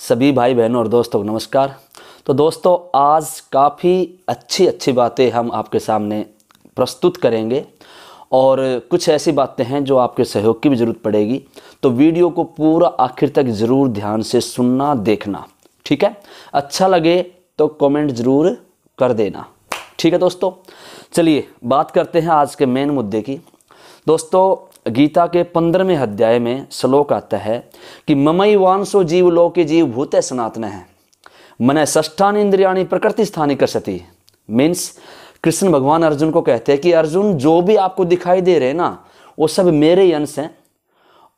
सभी भाई बहनों और दोस्तों को नमस्कार। तो दोस्तों, आज काफ़ी अच्छी अच्छी बातें हम आपके सामने प्रस्तुत करेंगे और कुछ ऐसी बातें हैं जो आपके सहयोग की भी ज़रूरत पड़ेगी। तो वीडियो को पूरा आखिर तक ज़रूर ध्यान से सुनना, देखना, ठीक है? अच्छा लगे तो कमेंट ज़रूर कर देना, ठीक है दोस्तों? चलिए, बात करते हैं आज के मेन मुद्दे की। दोस्तों गीता के पंद्रहवें अध्याय में श्लोक आता है कि ममई वांसो जीव लोके जीव भूत सनातन है। मन ष्ठान इंद्रियाणी प्रकृति स्थानी कर सती मीन्स कृष्ण भगवान अर्जुन को कहते हैं कि अर्जुन, जो भी आपको दिखाई दे रहे ना, वो सब मेरे अंश हैं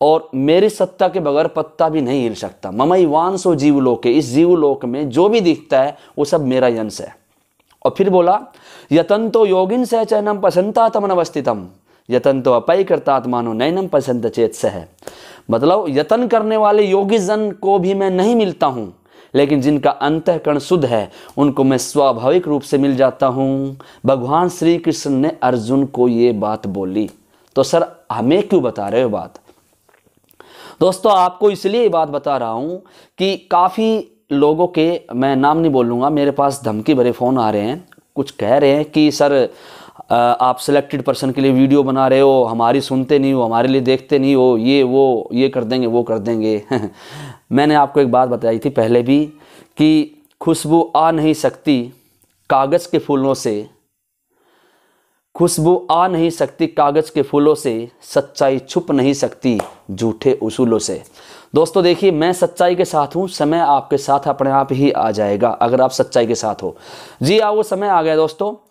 और मेरी सत्ता के बगैर पत्ता भी नहीं हिल सकता। ममई वांसो जीवलोक इस जीवलोक में जो भी दिखता है, वो सब मेरा अंश है। और फिर बोला यतन तो योगिन से पसंता तमन अवस्थितम। यतन तो अपय करतात्मानो नैनम पसंद चेत से है मतलब यतन करने वाले योगी जन को भी मैं नहीं मिलता हूँ, लेकिन जिनका अंतकरण शुद्ध है, उनको मैं स्वाभाविक रूप से मिल जाता हूँ। भगवान श्री कृष्ण ने अर्जुन को ये बात बोली। तो सर, हमें क्यों बता रहे हो बात? दोस्तों, आपको इसलिए ये बात बता रहा हूँ कि काफ़ी लोगों के, मैं नाम नहीं बोलूँगा, मेरे पास धमकी भरे फ़ोन आ रहे हैं। कुछ कह रहे हैं कि, सर आप सिलेक्टेड पर्सन के लिए वीडियो बना रहे हो, हमारी सुनते नहीं हो, हमारे लिए देखते नहीं हो, ये, वो, ये कर देंगे, वो कर देंगे। मैंने आपको एक बात बताई थी पहले भी कि खुशबू आ नहीं सकती कागज़ के फूलों से। खुशबू आ नहीं सकती कागज़ के फूलों से, सच्चाई छुप नहीं सकती झूठे उसूलों से। दोस्तों, देखिए, मैं सच्चाई के साथ हूँ, समय आपके साथ अपने आप ही आ जाएगा, अगर आप सच्चाई के साथ हो। जी हाँ वो समय आ गया, दोस्तों।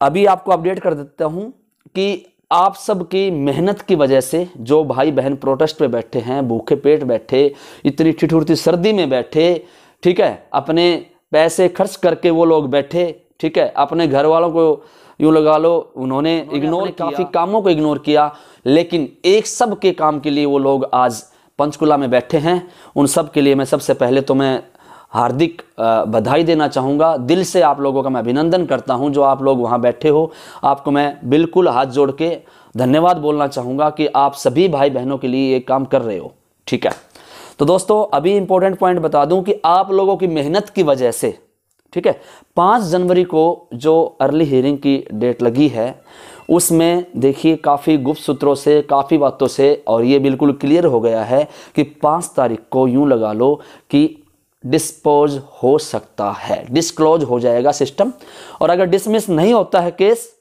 अभी आपको अपडेट कर देता हूँ कि आप सबकी मेहनत की वजह से जो भाई बहन प्रोटेस्ट पे बैठे हैं भूखे पेट बैठे इतनी ठिठुरती सर्दी में बैठे ठीक है अपने पैसे खर्च करके वो लोग बैठे ठीक है अपने घर वालों को यूँ लगा लो उन्होंने इग्नोर काफ़ी कामों को इग्नोर किया लेकिन एक सब के काम के लिए वो लोग आज पंचकुला में बैठे हैं। उन सब के लिए मैं सबसे पहले तो मैं हार्दिक बधाई देना चाहूँगा। दिल से आप लोगों का मैं अभिनंदन करता हूँ, जो आप लोग वहाँ बैठे हो। आपको मैं बिल्कुल हाथ जोड़ के धन्यवाद बोलना चाहूँगा कि आप सभी भाई बहनों के लिए ये काम कर रहे हो। ठीक है? तो दोस्तों, अभी इंपॉर्टेंट पॉइंट बता दूँ कि आप लोगों की मेहनत की वजह से, ठीक है, पाँच जनवरी को जो अर्ली हियरिंग की डेट लगी है, उसमें देखिए काफ़ी गुप्त सूत्रों से, काफ़ी बातों से और ये बिल्कुल क्लियर हो गया है कि पाँच तारीख को यूँ लगा लो कि डिस्पोज हो सकता है डिस्क्लोज हो जाएगा सिस्टम और अगर डिसमिस नहीं होता है केस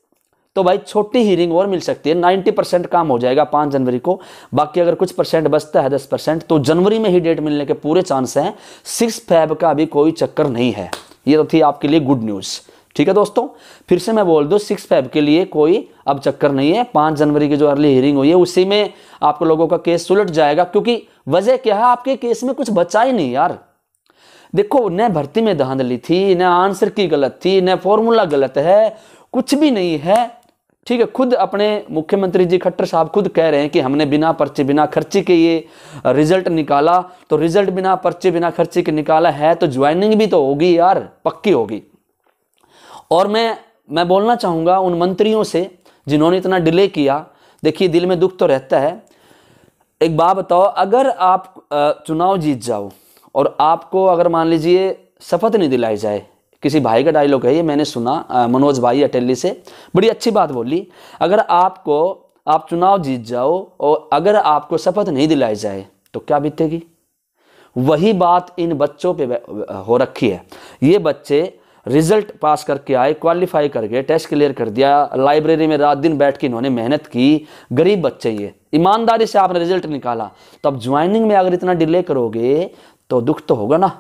तो भाई छोटी हीरिंग और मिल सकती है। 90 परसेंट काम हो जाएगा पाँच जनवरी को। बाकी अगर कुछ परसेंट बचता है 10 परसेंट तो जनवरी में ही डेट मिलने के पूरे चांस हैं। सिक्स फैब का अभी कोई चक्कर नहीं है। ये तो थी आपके लिए गुड न्यूज़ ठीक है दोस्तों? फिर से मैं बोल दूँ सिक्स फैब के लिए कोई अब चक्कर नहीं है। पाँच जनवरी की जो अर्ली हियरिंग हुई है, उसी में आप लोगों का केस सुलट जाएगा। क्योंकि वजह क्या है? आपके केस में कुछ बचा ही नहीं यार। देखो, न भर्ती में धांधली थी, न आंसर की गलत थी, न फॉर्मूला गलत है, कुछ भी नहीं है। ठीक है, खुद अपने मुख्यमंत्री जी खट्टर साहब खुद कह रहे हैं कि हमने बिना पर्चे, बिना खर्चे के ये रिज़ल्ट निकाला तो रिज़ल्ट बिना पर्चे, बिना खर्चे के निकाला है तो ज्वाइनिंग भी तो होगी यार, पक्की होगी। और मैं मैं बोलना चाहूँगा उन मंत्रियों से जिन्होंने इतना डिले किया, देखिए, दिल में दुख तो रहता है। एक बात बताओ, अगर आप चुनाव जीत जाओ और आपको अगर मान लीजिए शपथ नहीं दिलाई जाए, किसी भाई का डायलॉग है, ये मैंने सुना मनोज भाई अटेली से, बड़ी अच्छी बात बोली। अगर आपको, आप चुनाव जीत जाओ और अगर आपको शपथ नहीं दिलाई जाए तो क्या बीतेगी? वही बात इन बच्चों पे हो रखी है। ये बच्चे रिज़ल्ट पास करके आए क्वालिफाई कर गए टेस्ट क्लियर कर दिया लाइब्रेरी में रात दिन बैठ के इन्होंने मेहनत की। गरीब बच्चे ये। ईमानदारी से आपने रिज़ल्ट निकाला। तो अब ज्वाइनिंग में अगर इतना डिले करोगे तो दुख तो होगा ना?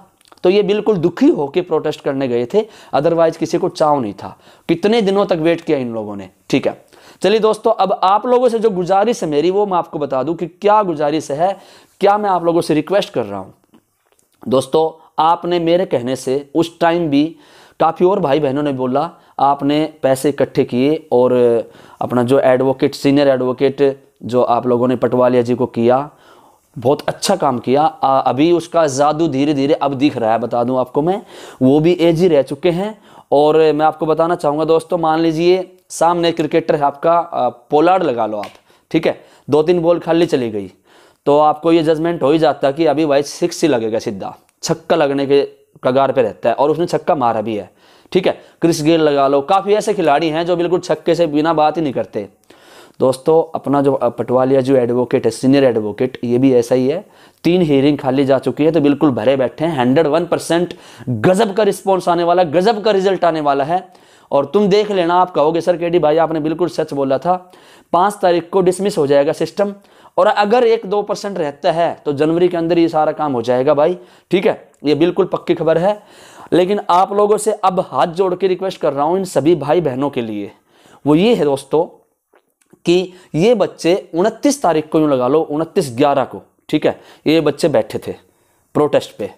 तो ये बिल्कुल दुखी होकर प्रोटेस्ट करने गए थे अदरवाइज़ किसी को चाव नहीं था। कितने दिनों तक वेट किया इन लोगों ने, ठीक है? चलिए दोस्तों, अब आप लोगों से जो गुजारिश है मेरी, वो मैं आपको बता दूँ कि क्या गुजारिश है, क्या मैं आप लोगों से रिक्वेस्ट कर रहा हूँ। दोस्तों, आपने मेरे कहने से उस टाइम भी काफ़ी और भाई बहनों ने बोला, आपने पैसे इकट्ठे किए और अपना जो एडवोकेट सीनियर एडवोकेट जो आप लोगों ने पटवालिया जी को किया बहुत अच्छा काम किया। आ, अभी उसका जादू धीरे धीरे अब दिख रहा है बता दूँ आपको मैं। वो भी एज ही रह चुके हैं। और मैं आपको बताना चाहूँगा दोस्तों मान लीजिए सामने क्रिकेटर है आपका पोलार्ड लगा लो आप ठीक है? दो तीन बॉल खाली चली गई। तो आपको ये जजमेंट हो ही जाता कि अभी भाई सिक्स ही लगेगा सीधा। छक्का लगने के कगार पे रहता है और उसने छक्का मारा भी है ठीक है? क्रिस गेल लगा लो। काफ़ी ऐसे खिलाड़ी हैं जो बिल्कुल छक्के से बिना बात ही नहीं करते। दोस्तों, अपना जो पटवालिया जो एडवोकेट है सीनियर एडवोकेट ये भी ऐसा ही है। तीन हियरिंग खाली जा चुकी है तो बिल्कुल भरे बैठे हैं। हंड्रेड वन परसेंट गजब का रिस्पॉन्स आने वाला, गजब का रिज़ल्ट आने वाला है। और तुम देख लेना, आप कहोगे, सर, केडी भाई, आपने बिल्कुल सच बोला था। पाँच तारीख को डिसमिस हो जाएगा सिस्टम और अगर एक दो परसेंट रहता है तो जनवरी के अंदर ये सारा काम हो जाएगा भाई। ठीक है? ये बिल्कुल पक्की खबर है। लेकिन आप लोगों से अब हाथ जोड़ के रिक्वेस्ट कर रहा हूँ इन सभी भाई बहनों के लिए। वो ये है दोस्तों कि ये बच्चे उनतीस तारीख को यूँ लगा लो, उनतीस ग्यारह को, ठीक है? ये बच्चे बैठे थे प्रोटेस्ट पे।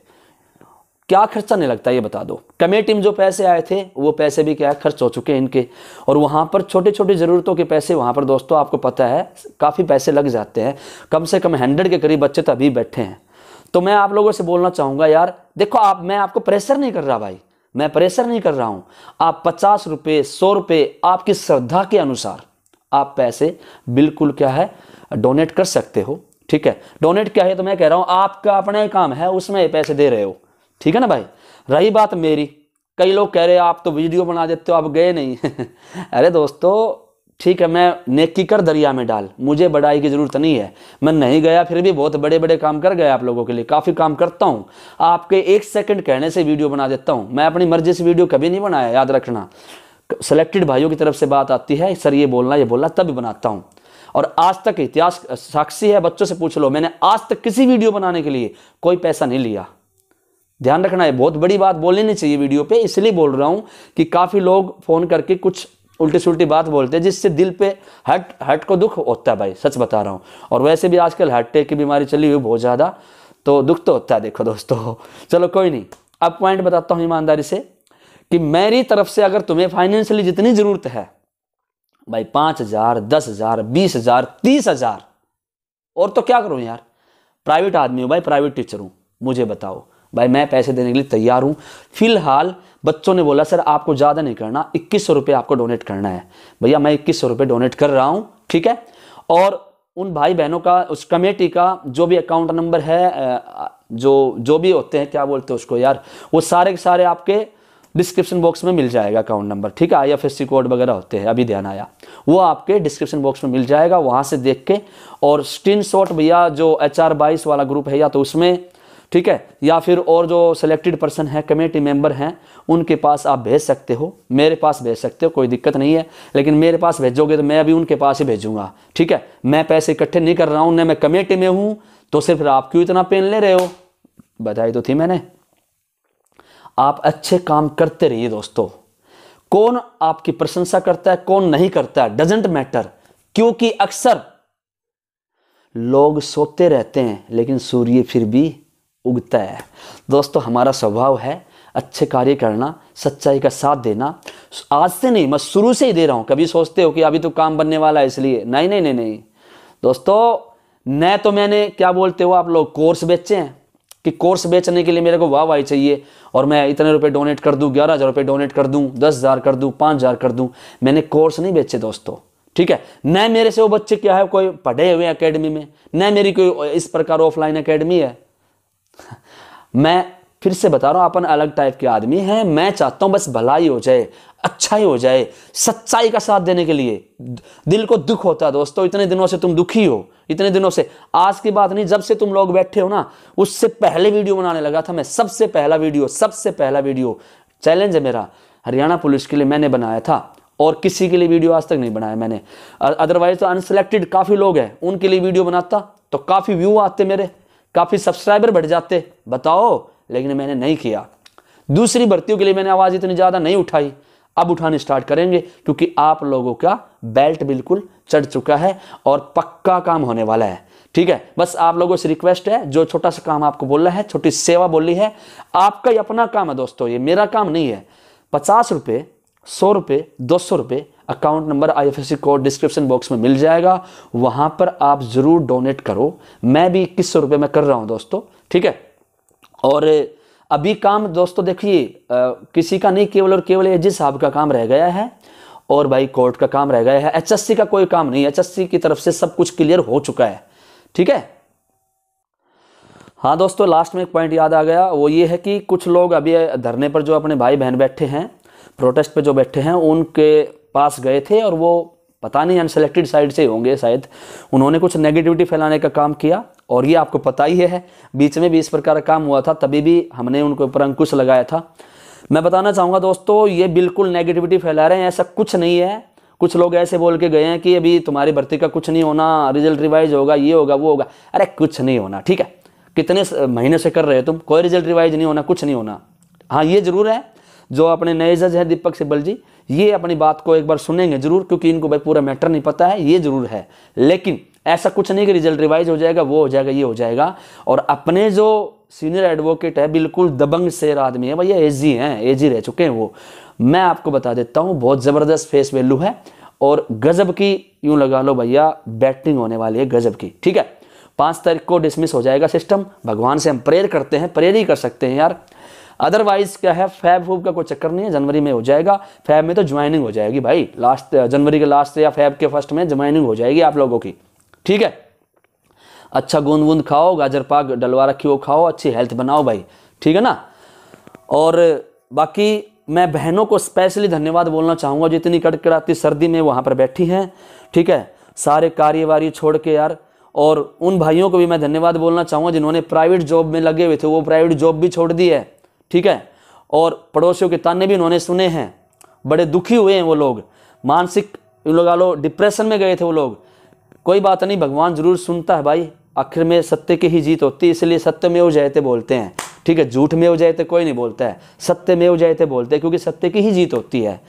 क्या खर्चा नहीं लगता, ये बता दो। कमेटी में जो पैसे आए थे, वो पैसे भी क्या खर्च हो चुके हैं इनके। और वहाँ पर छोटे छोटे ज़रूरतों के पैसे वहाँ पर, दोस्तों, आपको पता है, काफ़ी पैसे लग जाते हैं। कम से कम हंड्रेड के करीब बच्चे तो अभी बैठे हैं। तो मैं आप लोगों से बोलना चाहूँगा, यार, देखो, आप, मैं आपको प्रेशर नहीं कर रहा भाई। मैं प्रेशर नहीं कर रहा हूँ। आप पचास रुपये, सौ रुपये आपकी श्रद्धा के अनुसार आप पैसे बिल्कुल क्या है डोनेट कर सकते हो, ठीक है? डोनेट क्या है तो मैं कह रहा हूँ, आपका अपना ही काम है, उसमें पैसे दे रहे हो, ठीक है ना भाई? रही बात मेरी, कई लोग कह रहे आप तो वीडियो बना देते हो, आप गए नहीं। अरे दोस्तों, ठीक है, मैं नेकी कर दरिया में डाल, मुझे बड़ाई की ज़रूरत नहीं है। मैं नहीं गया, फिर भी बहुत बड़े बड़े काम कर गया आप लोगों के लिए, काफ़ी काम करता हूँ। आपके एक सेकंड कहने से वीडियो बना देता हूँ, मैं अपनी मर्ज़ी से वीडियो कभी नहीं बनाया, याद रखना। सेलेक्टेड भाइयों की तरफ़ से बात आती है, सर, ये बोलना ये बोलना, तब बनाता हूँ। और आज तक इतिहास, साक्षी है, बच्चों से पूछ लो, मैंने आज तक किसी वीडियो बनाने के लिए कोई पैसा नहीं लिया? ध्यान रखना है बहुत बड़ी बात बोलनी नहीं चाहिए वीडियो पे, इसलिए बोल रहा हूँ कि काफ़ी लोग फ़ोन करके कुछ उल्टी सुल्टी बात बोलते हैं, जिससे दिल पे हट हट को दुख होता है भाई, सच बता रहा हूँ। और वैसे भी आजकल हार्ट अटैक की बीमारी चली हुई बहुत ज़्यादा तो दुख तो होता है, देखो दोस्तों। चलो, कोई नहीं, अब पॉइंट बताता हूँ ईमानदारी से। कि मेरी तरफ़ से अगर तुम्हें फाइनेंशियली जितनी ज़रूरत है, भाई पाँच हज़ार, दस हज़ार, बीस हज़ार, तीस हज़ार, और तो क्या करूँ यार? प्राइवेट आदमी हूँ भाई प्राइवेट टीचर हूँ, मुझे बताओ। भाई मैं पैसे देने के लिए तैयार हूँ। फ़िलहाल बच्चों ने बोला, सर, आपको ज़्यादा नहीं करना, इक्कीस सौ रुपये आपको डोनेट करना है। भैया, मैं इक्कीस सौ रुपये डोनेट कर रहा हूँ, ठीक है? और उन भाई बहनों का, उस कमेटी का जो भी अकाउंट नंबर है जो जो भी होते हैं, क्या बोलते हैं उसको यार, वो सारे के सारे आपके डिस्क्रिप्शन बॉक्स में मिल जाएगा अकाउंट नंबर ठीक है? I F S C code वगैरह होते हैं, अभी ध्यान आया। वो आपके डिस्क्रिप्शन बॉक्स में मिल जाएगा, वहाँ से देख के। और स्क्रीन शॉट भैया, जो एच आर बाईस वाला ग्रुप है, या तो उसमें, ठीक है? या फिर और जो सिलेक्टेड पर्सन है कमेटी मेंबर हैं, उनके पास आप भेज सकते हो। मेरे पास भेज सकते हो, कोई दिक्कत नहीं है। लेकिन मेरे पास भेजोगे तो मैं अभी उनके पास ही भेजूँगा, ठीक है? मैं पैसे इकट्ठे नहीं कर रहा हूँ, न मैं कमेटी में हूँ तो सिर्फ़ आप क्यों इतना पेन ले रहे हो? बताई तो थी मैंने। आप अच्छे काम करते रहिए दोस्तों। कौन आपकी प्रशंसा करता है, कौन नहीं करता है डजेंट मैटर क्योंकि अक्सर लोग सोते रहते हैं, लेकिन सूर्य फिर भी उगता है। दोस्तों, हमारा स्वभाव है अच्छे कार्य करना, सच्चाई का साथ देना। आज से नहीं, मैं शुरू से ही दे रहा हूँ। कभी सोचते हो कि अभी तो काम बनने वाला है, इसलिए। नहीं नहीं नहीं नहीं। दोस्तों न तो मैंने, क्या बोलते हो आप लोग, कोर्स बेचे हैं? कि कोर्स बेचने के लिए मेरे को वाह वाह चाहिए और मैं इतने रुपए डोनेट कर दूँ, ग्यारह हज़ार रुपये डोनेट कर दूँ, दस हज़ार कर दूँ, पाँच हज़ार कर दूँ, मैंने कोर्स नहीं बेचे दोस्तों। ठीक है? न मेरे से वो बच्चे क्या है, कोई पढ़े हुए अकेडमी में, न मेरी कोई इस प्रकार ऑफलाइन अकेडमी है। मैं फिर से बता रहा हूँ, अपन अलग टाइप के आदमी हैं, मैं चाहता हूँ बस भलाई हो जाए अच्छा ही हो जाए, सच्चाई का साथ देने के लिए। दिल को दुख होता है दोस्तों, इतने दिनों से तुम दुखी हो, इतने दिनों से। आज की बात नहीं, जब से तुम लोग बैठे हो ना, उससे पहले वीडियो बनाने लगा था मैं, सबसे पहला वीडियो, सबसे पहला वीडियो। चैलेंज है मेरा, हरियाणा पुलिस के लिए मैंने बनाया था, और किसी के लिए वीडियो आज तक नहीं बनाया मैंने। अदरवाइज़ तो अनसेलेक्टेड काफ़ी लोग हैं, उनके लिए वीडियो बनाता तो काफ़ी व्यू आते मेरे, काफ़ी सब्सक्राइबर बढ़ जाते। बताओ लेकिन मैंने नहीं किया। दूसरी भर्तियों के लिए मैंने आवाज़ इतनी ज़्यादा नहीं उठाई। अब उठाने स्टार्ट करेंगे, क्योंकि आप लोगों का बेल्ट बिल्कुल चढ़ चुका है और पक्का काम होने वाला है। ठीक है? बस आप लोगों से रिक्वेस्ट है, जो छोटा सा काम आपको बोलना है, छोटी सेवा बोली है, आपका ही अपना काम है दोस्तों, ये मेरा काम नहीं है। पचास रुपये सौ रुपये दो सौ रुपये account number IFSC code description box में मिल जाएगा। वहाँ पर आप ज़रूर डोनेट करो। मैं भी इक्कीस सौ रुपये में कर रहा हूँ दोस्तों। ठीक है? और अभी काम दोस्तों देखिए किसी का नहीं केवल और केवल एजी साहब का काम रह गया है और भाई कोर्ट का काम रह गया है। एचएससी का कोई काम नहीं, एचएससी की तरफ़ से सब कुछ क्लियर हो चुका है। ठीक है? हाँ दोस्तों लास्ट में एक पॉइंट याद आ गया, वो ये है कि कुछ लोग अभी धरने पर जो अपने भाई बहन बैठे हैं प्रोटेस्ट पे जो बैठे हैं, उनके पास गए थे और वो पता नहीं अनसेलेक्टेड साइड से होंगे शायद। उन्होंने कुछ नेगेटिविटी फैलाने का काम किया और ये आपको पता ही है, बीच में भी इस प्रकार का काम हुआ था, तभी भी हमने उनके ऊपर अंकुश लगाया था। मैं बताना चाहूँगा दोस्तों, ये बिल्कुल नेगेटिविटी फैला रहे हैं, ऐसा कुछ नहीं है। कुछ लोग ऐसे बोल के गए हैं कि अभी तुम्हारी भर्ती का कुछ नहीं होना रिज़ल्ट रिवाइज होगा, ये होगा, वो होगा। अरे कुछ नहीं होना, ठीक है। कितने महीने से कर रहे हो तुम? कोई रिज़ल्ट रिवाइज नहीं होना, कुछ नहीं होना। हाँ ये ज़रूर है, जो अपने नए जज हैं दीपक सिब्बल जी ये अपनी बात को एक बार सुनेंगे ज़रूर, क्योंकि इनको भाई पूरा मैटर नहीं पता है, ये ज़रूर है। लेकिन ऐसा कुछ नहीं कि रिज़ल्ट रिवाइज हो जाएगा, वो हो जाएगा, ये हो जाएगा। और अपने जो सीनियर एडवोकेट है, बिल्कुल दबंग शेर आदमी है भैया एजी हैं एजी रह चुके हैं वो। मैं आपको बता देता हूँ, बहुत ज़बरदस्त फेस वैल्यू है। और गजब की यूँ लगा लो भैया बैटिंग होने वाली है गजब की, ठीक है? पाँच तारीख को डिसमिस हो जाएगा सिस्टम भगवान से हम प्रेयर करते हैं प्रेयर ही कर सकते हैं यार। अदरवाइज़ क्या है? फैब फूब का कोई चक्कर नहीं है, जनवरी में हो जाएगा। फैब में तो ज्वाइनिंग हो जाएगी भाई। लास्ट जनवरी के लास्ट या फैब के फ़र्स्ट में ज्वाइनिंग हो जाएगी आप लोगों की। ठीक है? अच्छा गूंद वूंद खाओ, गाजर पाक डलवा रखी हो, खाओ, अच्छी हेल्थ बनाओ भाई। ठीक है ना? और बाकी मैं बहनों को स्पेशली धन्यवाद बोलना चाहूँगा जितनी कड़कड़ाती सर्दी में वहाँ पर बैठी हैं। ठीक है? सारे कार्यवारी छोड़ के यार। और उन भाइयों को भी मैं धन्यवाद बोलना चाहूँगा, जिन्होंने प्राइवेट जॉब में लगे हुए थे, वो प्राइवेट जॉब भी छोड़ दी है। ठीक है? और पड़ोसियों के ताने भी उन्होंने सुने हैं। बड़े दुखी हुए हैं वो लोग। मानसिक लगा लो डिप्रेशन में गए थे वो लोग। कोई बात नहीं, भगवान ज़रूर सुनता है भाई। आखिर में सत्य की ही जीत होती है, इसलिए सत्य में जयते बोलते हैं। ठीक है, झूठ में जयते कोई नहीं बोलता है। सत्य में जयते बोलते हैं, क्योंकि सत्य की ही जीत होती है।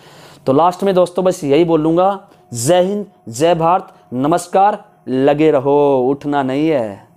तो लास्ट में दोस्तों, बस यही बोलूँगा, जय हिंद, जय भारत, नमस्कार, लगे रहो, उठना नहीं है।